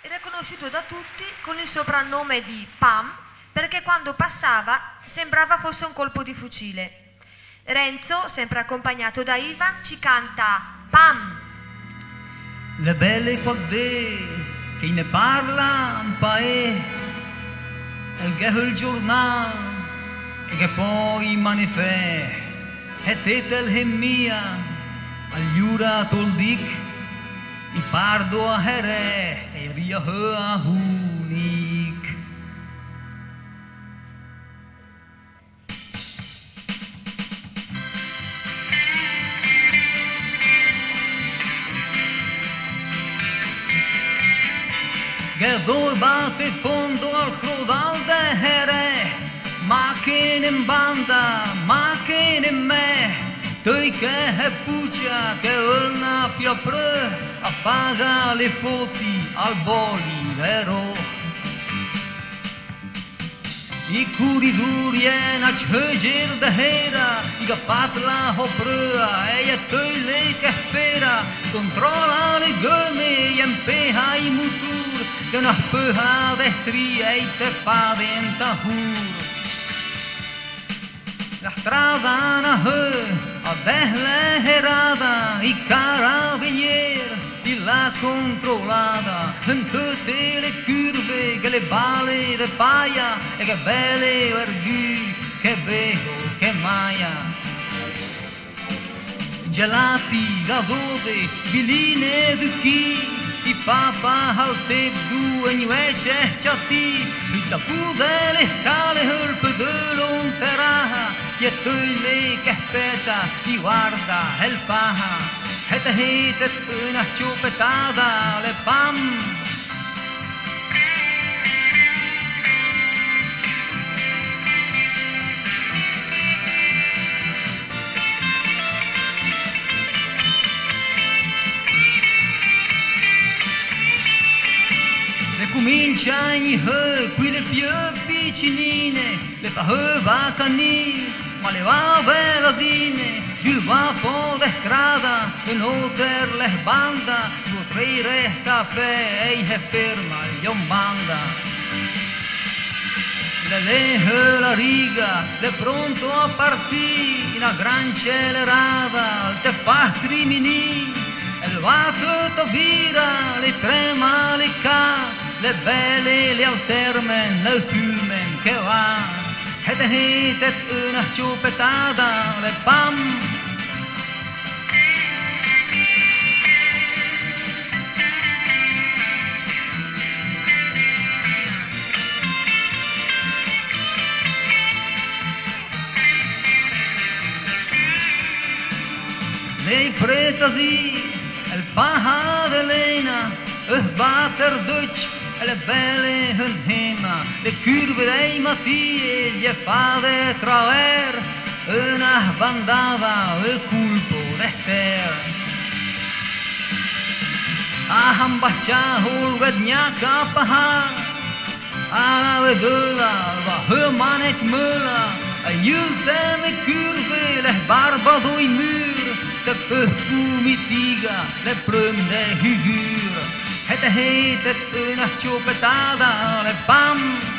Era conosciuto da tutti con il soprannome di Pam perché quando passava sembrava fosse un colpo di fucile. Renzo, sempre accompagnato da Ivan, ci canta Pam. Le belle quadde che ne parla un paese, il giornale che poi manifesta, e tetel hemmia, agliura toldik, i Ipárdu a here, e éri a hő a húnik. Gezolbáti fondol klodal de here, mákénim banda, mákénim meh, Той care pucea că îl napiapră, apaga le foti al bolivero. I curi durje na čhžir da hera, i ga patla hoprua, e je toj leke fera, kontrola le gëme, jem peha i mutur, că na pëha vehtri, e te paventa hur. La strada na hër, a desla herada, i carabinieri, i la controllata, in tutte le curve, che le balle de paia, e che belle vergù, che beho, che maia. Gelati, gavode, biline duchi, i papa al te due invece ciati, i tapu delle scale hulpe de lonteraha, e Pietuile, carpeta, guarda, el paja, retejites, una chupetada, le pam. Mincha ni hă, cuile pio picinine, le pahă vacanii, ma le va veladine, giù va po de strada, e no per le banda, caffè, e è ferma, gli banda. Le lehe la riga, le pronto a partire, una gran celerata, te fa crimini, il vato to vira, le trema le ca, le belle le altermen nel fiume che va, e te hitet una ciupetada, le pam, Le pretasi, el paha de lena, het water Dutch, eller väl hund hemma Le curverei mafie gli fave traer Una bandava e culpo rechter Aham bacha hulvednya kapaha Ave gula va humanet mula. A julte me curve leh barba doi mur Te pehpu mitiga le prüm de hugur Hete hei, tetynä, chupetada, ole pam.